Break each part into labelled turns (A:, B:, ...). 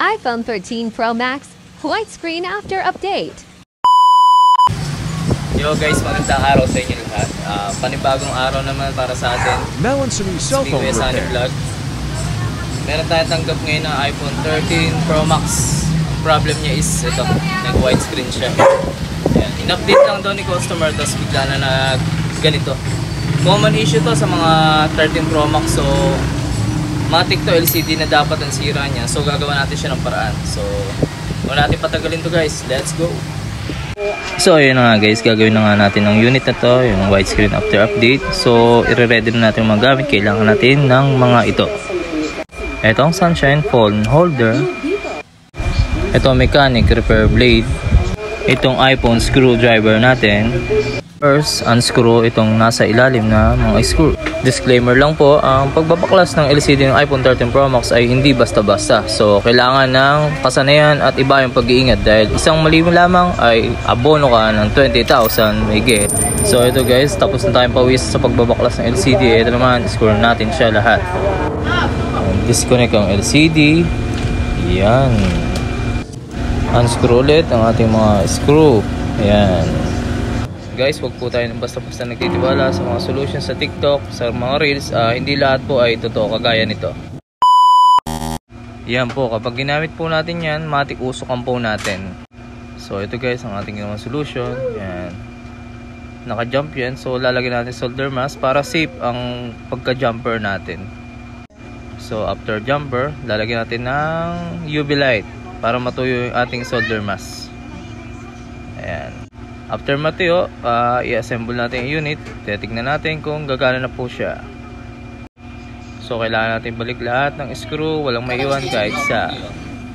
A: iPhone 13 Pro Max, white screen after update.
B: Yo guys, magandang araw sa inyo lahat. Ah, panibagong araw naman para sa atin.
C: Melon Sumi cell
B: Speaking
C: phone
B: with Sunny
C: repair.
B: Vlog. Meron tayo tanggap ngayon ng iPhone 13 Pro Max. Problem niya is ito, nag-white screen siya. Ayan. In-update lang daw ni customer, tapos bigla na nag ganito. Common issue to sa mga 13 Pro Max, so matik to LCD na dapat ang sira niya. So gagawa natin siya ng paraan. So wala natin patagalin to guys. Let's go! So ayun na nga guys, gagawin na nga natin ng unit na to, yung widescreen after update. So i-ready na natin mga gamit, kailangan natin ng mga ito. Itong sunshine phone holder. Ito mechanic repair blade. Itong iPhone screwdriver natin. First, unscrew itong nasa ilalim na mga screw. Disclaimer lang po, ang pagbabaklas ng LCD ng iPhone 13 Pro Max ay hindi basta-basta. So, kailangan ng kasanayan at iba yung pag-iingat dahil isang mali mo lamang ay abono ka ng 20,000 may get. So, ito guys, tapos na tayong pawis sa pagbabaklas ng LCD. Ito naman, screw natin siya lahat. Disconnect ang LCD. Yan. Unscrew ulit ang ating mga screw. Ayan guys, wag po tayo basta-basta nagtitiwala sa mga solutions sa TikTok, sa mga Reels. Ah, hindi lahat po ay totoo kagaya nito. Yan po, kapag ginamit po natin yan, matik usokan po natin. So, ito guys, ang ating ginawa solution. Yan. Naka-jump yan. So, lalagyan natin solder mask para safe ang pagka-jumper natin. So, after jumper, lalagyan natin ng UV light para matuyo yung ating solder mask. Ayan. After matuyo, uh, i-assemble natin yung unit. Titignan natin kung gagana na po siya. So, kailangan natin balik lahat ng screw. Walang maiwan kahit isa.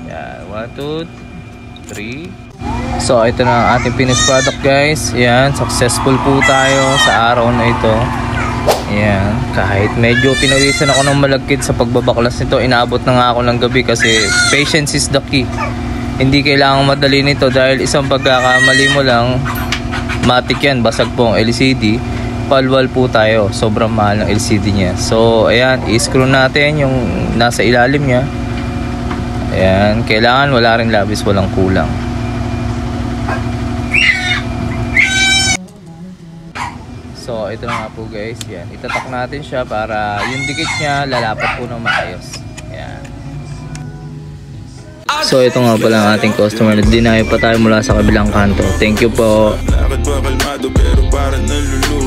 B: Yan. 1, 2, 3. So, ito na ang ating finished product guys. Yan. Successful po tayo sa araw na ito. Yan. Kahit medyo pinawisan ako ng malagkit sa pagbabaklas nito, inaabot na nga ako ng gabi kasi patience is the key hindi kailangan madali nito dahil isang pagkakamali mo lang matik yan basag po ang LCD palwal po tayo sobrang mahal ng LCD niya. So ayan i-screw natin yung nasa ilalim niya. Ayan kailangan wala rin labis walang kulang. So ito na nga po guys. Yan itatak natin siya para yung dikit niya lalapat po ng maayos. Ayan. So ito nga pala ang ating customer. Na dinayo pa tayo mula sa kabilang kanto. Thank you po.
D: Lakad pa kalmado pero para nalulula